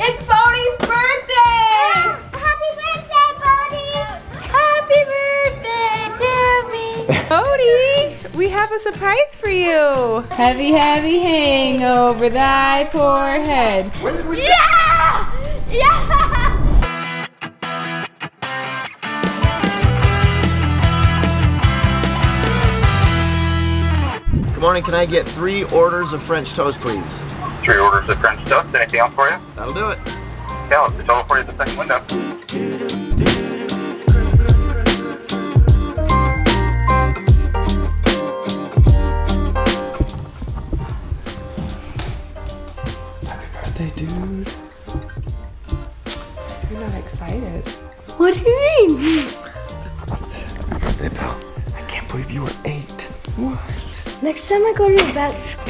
It's Bodie's birthday! Ah, happy birthday, Bodie! Happy birthday to me! Bodie, we have a surprise for you. Heavy, heavy hang over thy poor head. When did we say? Yeah! Yeah! Morning. Can I get three orders of French toast, please? Three orders of French toast. Anything else for you? That'll do it. Yeah, it's all for you at the second window.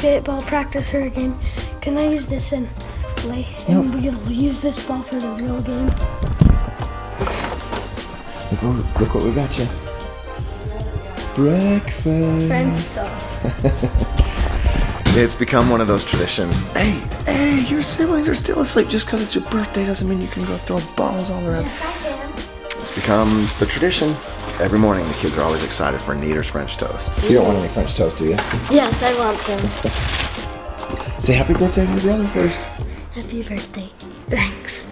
A basketball practice her again, can I use this and play? And we'll use this ball for the real game. Look what, look what we got you. Breakfast. French sauce. It's become one of those traditions. Hey, hey, your siblings are still asleep. Just because it's your birthday doesn't mean you can go throw balls all around. It's become the tradition. Every morning, the kids are always excited for Neater's French toast. You don't want any French toast, do you? Yes, I want some. Say happy birthday to your brother first. Happy birthday. Thanks.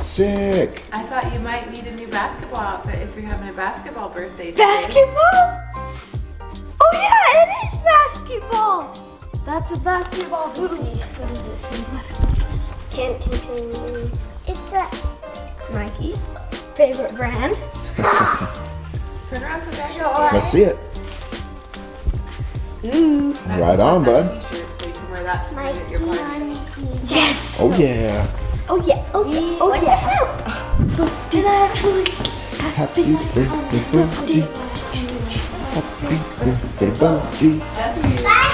Sick. I thought you might need a new basketball outfit if you're having a basketball birthday. Basketball? Oh yeah, it is basketball. That's a basketball hoop. What is this? Can't continue. It's a Nike. Favorite brand? Turn around so that Let's see it. Ooh. Right on, bud. T-shirt so you can wear that to Mikey your party. Mikey. Yes. Oh yeah. Oh yeah. Oh yeah. Oh yeah. Did I actually? Happy birthday, Bodie. Happy birthday, Bodie. Bye,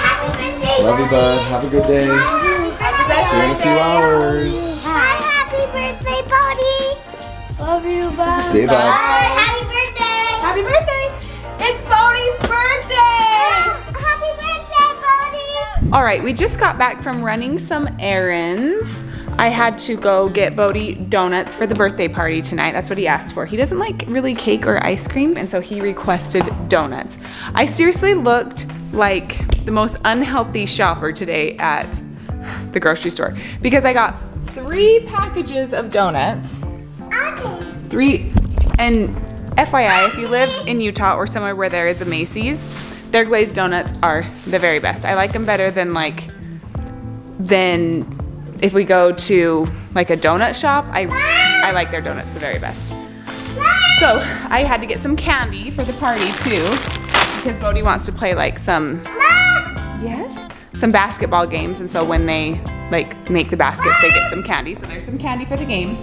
happy birthday. Love you, bud. Have a good day. See you in a few hours. Love you. Bye. See you, bud. Bye, happy birthday. Happy birthday! It's Bodie's birthday! Happy birthday, Bodie. All right, we just got back from running some errands. I had to go get Bodie donuts for the birthday party tonight. That's what he asked for. He doesn't like really cake or ice cream, and so he requested donuts. I seriously looked like the most unhealthy shopper today at the grocery store because I got three packages of donuts. Three, and FYI, if you live in Utah or somewhere where there is a Macey's, their glazed donuts are the very best. I like them better than like, than if we go to like a donut shop. I, I like their donuts the very best. So I had to get some candy for the party too, because Bodie wants to play like some, yes, some basketball games. And so when they like make the baskets, they get some candy. So there's some candy for the games.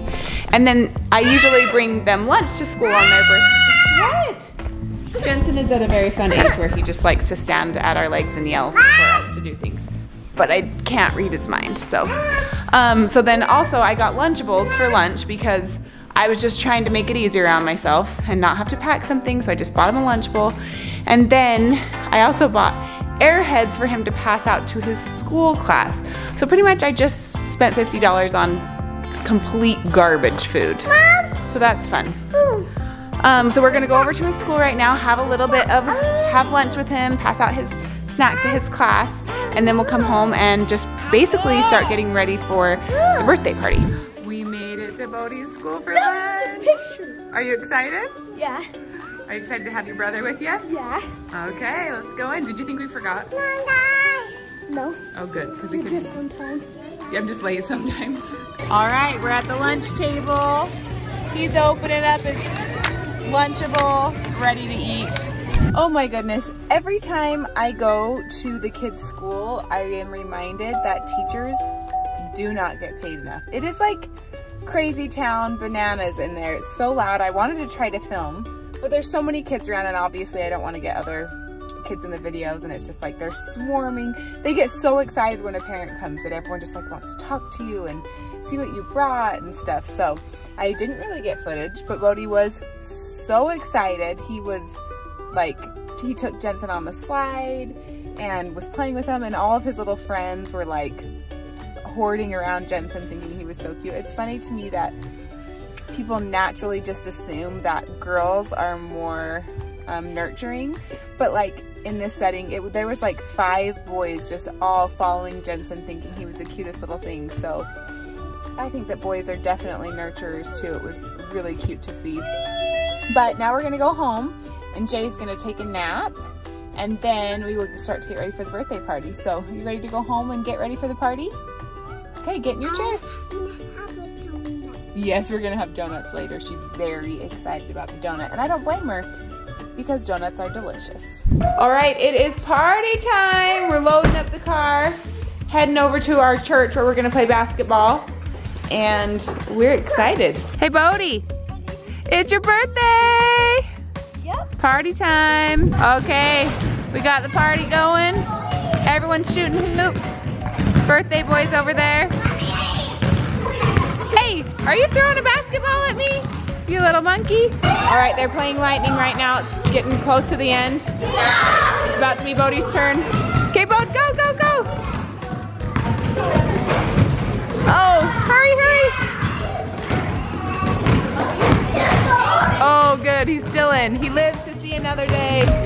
And then I usually bring them lunch to school on their birthday. What? Jensen is at a very fun age where he just likes to stand at our legs and yell for us to do things. But I can't read his mind, so. Um, so then also I got Lunchables for lunch because I was just trying to make it easier on myself and not have to pack something, so I just bought him a Lunchable. And then I also bought Airheads for him to pass out to his school class. So pretty much I just spent $50 on complete garbage food. So that's fun. Um, so we're gonna go over to his school right now, have a little bit of, have lunch with him, pass out his snack to his class, and then we'll come home and just basically start getting ready for the birthday party. We made it to Bodie's school for lunch. Are you excited? Yeah. Are you excited to have your brother with you? Yeah. Okay, let's go in. Did you think we forgot? No. Oh, good, because we could. Sometimes. Yeah, I'm just late sometimes. All right, we're at the lunch table. He's opening up his Lunchable, ready to eat. Oh my goodness, every time I go to the kids' school, I am reminded that teachers do not get paid enough. It is like crazy town bananas in there. It's so loud. I wanted to try to film, but there's so many kids around and obviously I don't want to get other kids in the videos and it's just like they're swarming. They get so excited when a parent comes that everyone just like wants to talk to you and see what you brought and stuff. So I didn't really get footage, but Bodie was so excited. He was like, he took Jensen on the slide. and was playing with him and all of his little friends were like hoarding around Jensen thinking he was so cute. It's funny to me that people naturally just assume that girls are more um, nurturing, but like in this setting, it, there was like five boys just all following Jensen thinking he was the cutest little thing. So I think that boys are definitely nurturers too. It was really cute to see. But now we're gonna go home and Jay's gonna take a nap and then we will start to get ready for the birthday party. So are you ready to go home and get ready for the party? Okay, get in your chair. Yes, we're gonna have donuts later. She's very excited about the donut and I don't blame her because donuts are delicious. All right, it is party time. We're loading up the car, heading over to our church where we're gonna play basketball and we're excited. Hey Bodie, it's your birthday. Yep. Party time. Okay, we got the party going. Everyone's shooting hoops. Birthday boys over there. Hey, are you throwing a basketball at me? You little monkey. All right, they're playing lightning right now. It's getting close to the end. It's about to be Bodie's turn. Okay, Bode, go, go, go. Oh, hurry, hurry. Oh, good, he's still in. He lives to see another day.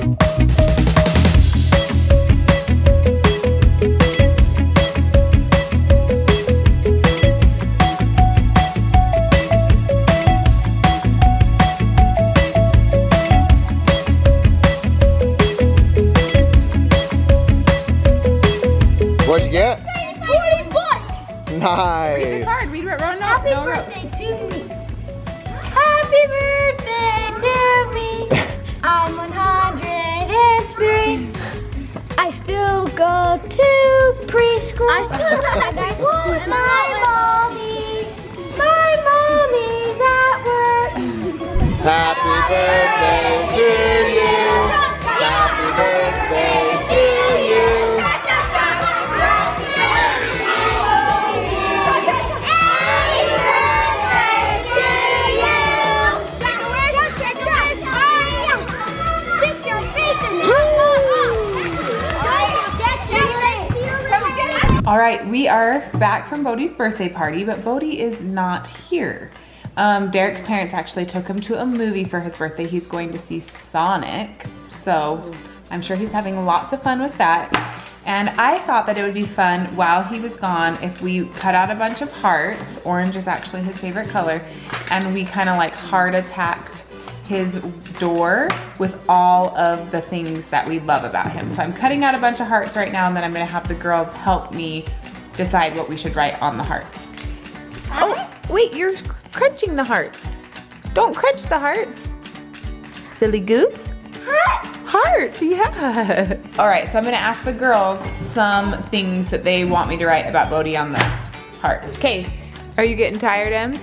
All right, we are back from Bodie's birthday party, but Bodie is not here. Um, Derek's parents actually took him to a movie for his birthday. He's going to see Sonic, so I'm sure he's having lots of fun with that. And I thought that it would be fun while he was gone if we cut out a bunch of hearts. Orange is actually his favorite color. And we kind of like heart attacked his door with all of the things that we love about him. So I'm cutting out a bunch of hearts right now and then I'm gonna have the girls help me decide what we should write on the hearts. Oh, wait, you're crunching the hearts. Don't crunch the hearts. Silly goose. Heart, yeah. All right, so I'm gonna ask the girls some things that they want me to write about Bodie on the hearts. Okay, are you getting tired, Ems?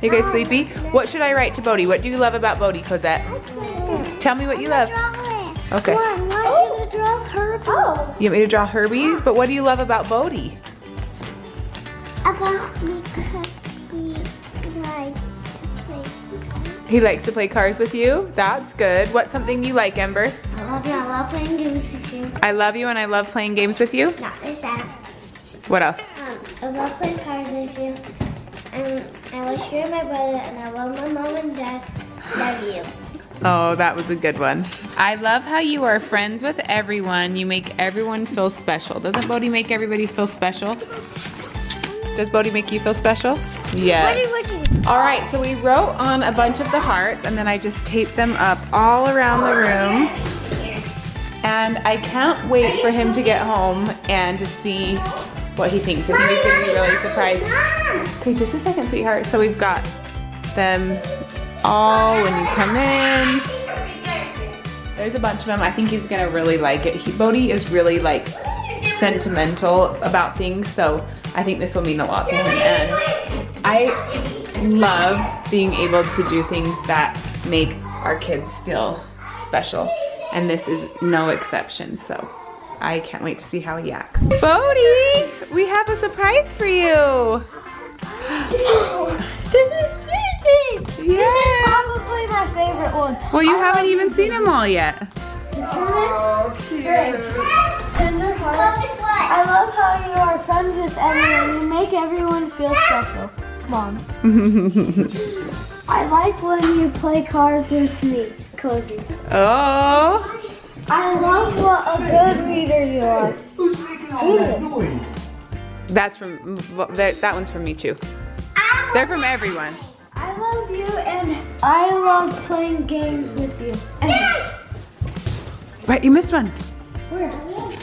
You guys sleepy? What should I write to Bodie? What do you love about Bodie, Cosette? Tell me what you love. Okay. One, one is a draw Herbie. Oh. You want me to draw Herbie? But what do you love about Bodie? About me He likes to play cars with you. That's good. What's something you like, Ember? I love you. I love playing games with you. I love you and I love playing games with you. Not this ass. What else? Um, I love playing cars with you. And I love you and my brother. And I love my mom and dad. Love you. Oh, that was a good one. I love how you are friends with everyone. You make everyone feel special. Doesn't Bodie make everybody feel special? Does Bodie make you feel special? Yes. All right, so we wrote on a bunch of the hearts and then I just taped them up all around the room. And I can't wait for him to get home and to see what he thinks. I think he's gonna be really surprised. Okay, just a second, sweetheart. So we've got them all when you come in. There's a bunch of them. I think he's gonna really like it. He, Bodie is really like sentimental about things, so I think this will mean a lot to him. And I love being able to do things that make our kids feel special. And this is no exception, so I can't wait to see how he acts. Bodie, we have a surprise for you. This is Stitches! This is Yes. probably my favorite one. Well, you haven't even seen them all yet. Oh, cute. part. I love how you are friends with everyone. You make everyone feel special. Mom. I like when you play cards with me, Cosy. oh. I love what a good reader you are. Who's it? That's from, that, that one's from me too. They're from everyone. I love you and I love playing games with you. And Right, you missed one. we're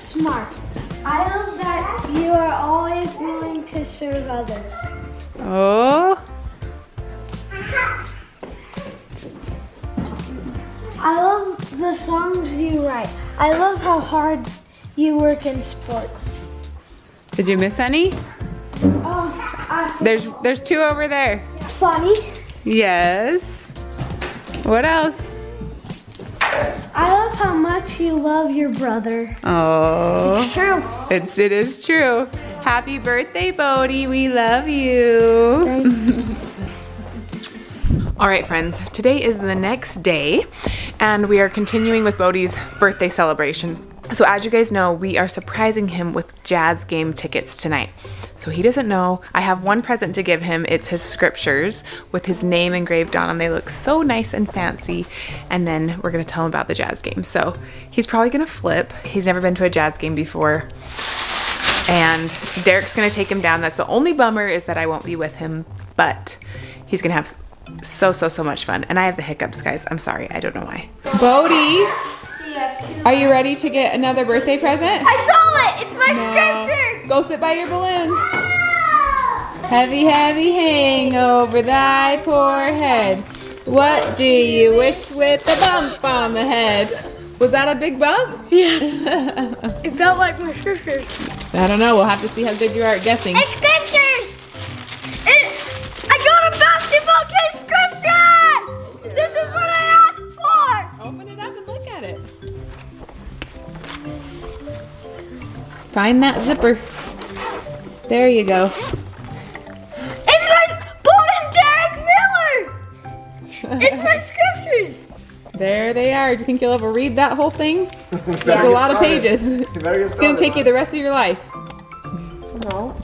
smart. I love that you are always willing to serve others. Oh. I love the songs you write. I love how hard you work in sports. Did you miss any? Oh, I, There's there's two over there. funny. Yes. What else? I love how much you love your brother. Oh. It's true. It's it is true. Happy birthday, Bodie. We love you. All right, friends. Today is the next day, and we are continuing with Bodie's birthday celebrations. So, as you guys know, we are surprising him with jazz game tickets tonight. So, he doesn't know. I have one present to give him. It's his scriptures with his name engraved on them. They look so nice and fancy. And then we're going to tell him about the jazz game. So, he's probably going to flip. He's never been to a jazz game before and Derek's gonna take him down. That's the only bummer is that I won't be with him, but he's gonna have so so so much fun. And I have the hiccups, guys. I'm sorry. I don't know why. Bodie, are you ready to get another birthday present? I saw it. It's my scriptures. Go sit by your balloon. Ah! Heavy, heavy hang over thy poor head. What do you wish with a bump on the head? Was that a big bump? Yes. it felt like my scriptures. I don't know. We'll have to see how good you are at guessing. It's scriptures. It, I got a basketball case scripture. This is what I asked for. Open it up and look at it. Find that zipper. There you go. There they are. Do you think you'll ever read that whole thing? It's a get lot of pages. You better get It's gonna take you the rest of your life. No.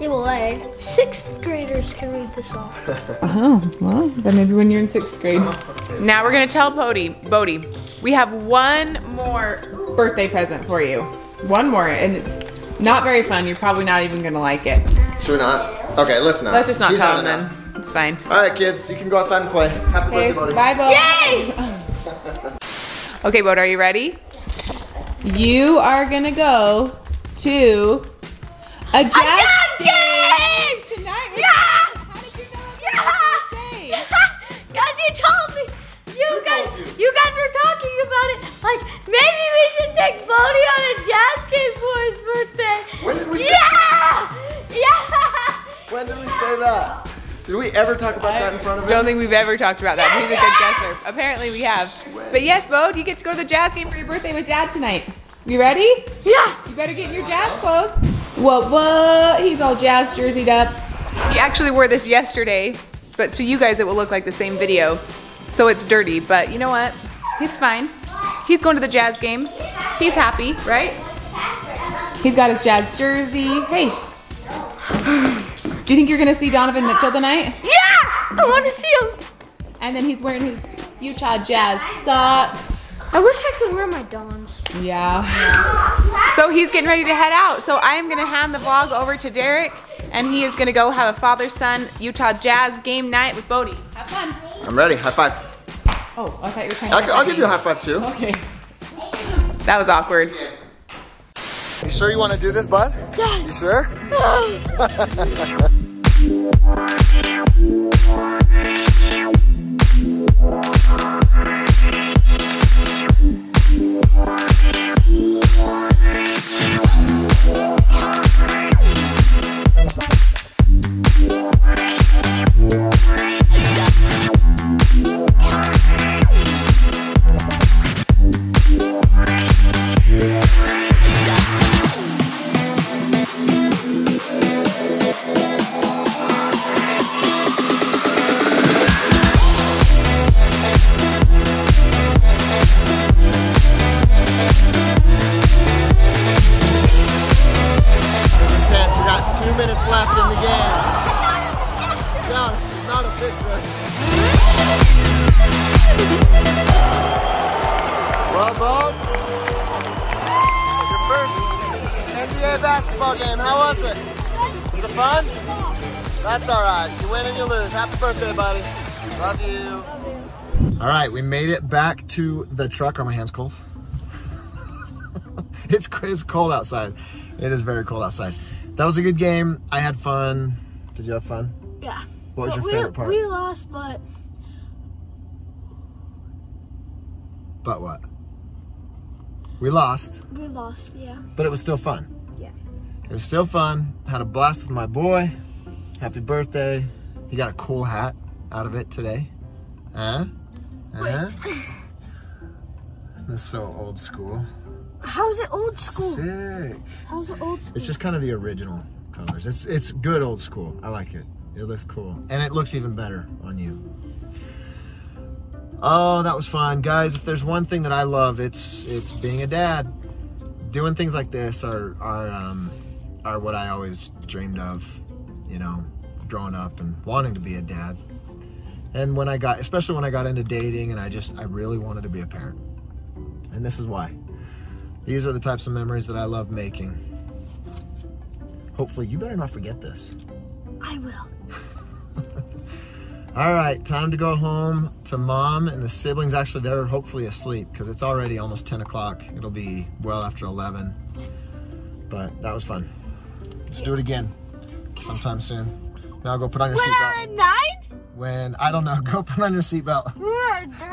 It will A. Sixth graders can read this all. Oh, well, then maybe when you're in sixth grade. Oh, now we're gonna tell Bodie, Bodie, we have one more birthday present for you. One more, and it's not very fun. You're probably not even gonna like it. Should we not? Okay, let's not. Let's just not He's tell had him enough. then. It's fine. All right, kids, you can go outside and play. Happy Okay, birthday, buddy. bye, Bo. Yay! Okay, Bode, are you ready? You are gonna go to a jazz, jazz game! tonight. Yeah! How did you know what Yeah! I was gonna say? Guys, you told me. You guys, you guys were talking about it. Like maybe we should take Bodie on a jazz game for his birthday. When did we say Yeah! Yeah! When did we say that? Did we ever talk about that in front of him? Don't think we've ever talked about that. He's a good guesser. Apparently we have. But yes, Bode, you get to go to the jazz game for your birthday with Dad tonight. You ready? Yeah! You better get in your jazz clothes. What, what? He's all jazz jerseyed up. He actually wore this yesterday, but to you guys it will look like the same video. So it's dirty, but you know what? He's fine. He's going to the jazz game. He's happy, right? He's got his jazz jersey. Hey. Do you think you're gonna see Donovan Mitchell tonight? Yeah! I want to see him. And then he's wearing his Utah Jazz socks. I wish I could wear my Dons. Yeah. So he's getting ready to head out. So I am gonna hand the vlog over to Derek, and he is gonna go have a father-son Utah Jazz game night with Bodie. Have fun. I'm ready. High five. Oh, I thought you were trying. I'll, I'll give you a high five too. Okay. That was awkward. You sure you want to do this, bud? Yeah. You sure? basketball game. How was it? Was it fun? That's all right. You win and you lose. Happy birthday, buddy. Love you. All right, we made it back to the truck. Are my hands cold? it's it's cold outside. It is very cold outside. That was a good game. I had fun. Did you have fun? Yeah. What was But your we, favorite part? We lost, but But what? We lost, we lost. Yeah. but it was still fun. It was still fun. Had a blast with my boy. Happy birthday. He got a cool hat out of it today. Huh? Huh? That's so old school. How's it old school? Sick. How's it old school? It's just kind of the original colors. It's it's good old school. I like it. It looks cool. And it looks even better on you. Oh, that was fun. Guys, if there's one thing that I love, it's it's being a dad. Doing things like this are are um are what I always dreamed of, you know, growing up and wanting to be a dad. And when I got especially when I got into dating and I just I really wanted to be a parent. And this is why. These are the types of memories that I love making. Hopefully, you better not forget this. I will. All right, time to go home to mom and the siblings. Actually, they're hopefully asleep because it's already almost 10 o'clock. It'll be well after 11. But that was fun. Let's do it again sometime soon. Now go put on your seatbelt. nine? When, I don't know, go put on your seatbelt.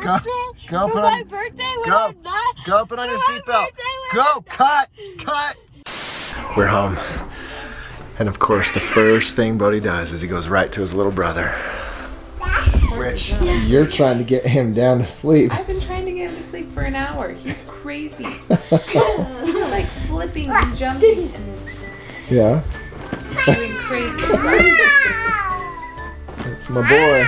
Go, go For put my on, birthday when go, I'm nine? go put on your seatbelt. birthday when Go, cut, cut. We're home. And of course, the first thing Bodie does is he goes right to his little brother. Which you're trying to get him down to sleep. I've been trying to get him to sleep for an hour. He's crazy. He's like flipping and jumping and Yeah, doing crazy stuff. it's my boy.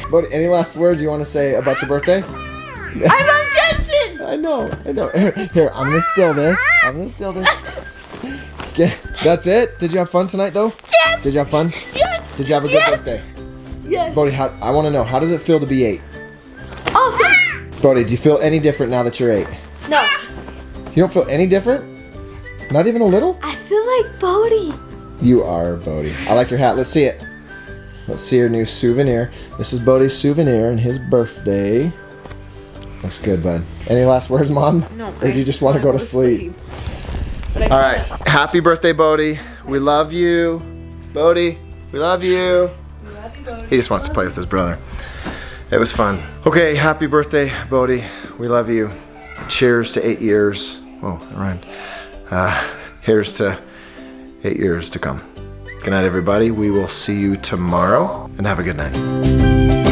Bodie, any last words you want to say about your birthday? I love Jensen! I know, I know. Here, here, I'm gonna steal this. I'm gonna steal this. Okay, that's it. Did you have fun tonight, though? Yes! Did you have fun? Yes! Did you have a good Yes! birthday? Yes. Bodie, how, I want to know, how does it feel to be eight? Awesome! Bodie, do you feel any different now that you're eight? No. You don't feel any different? Not even a little? I feel like Bodie. You are Bodie. I like your hat. Let's see it. Let's see your new souvenir. This is Bodie's souvenir and his birthday. Looks good, bud. Any last words, Mom? No. Or do you just want to go to sleep? But I All right. Happy birthday, Bodie. We love you. Bodie, we love you. He just wants to play with his brother. It was fun. Okay, happy birthday, Bodie. We love you. Cheers to eight years. Oh, that rhymed. Uh, here's to eight years to come. Good night, everybody. We will see you tomorrow and have a good night.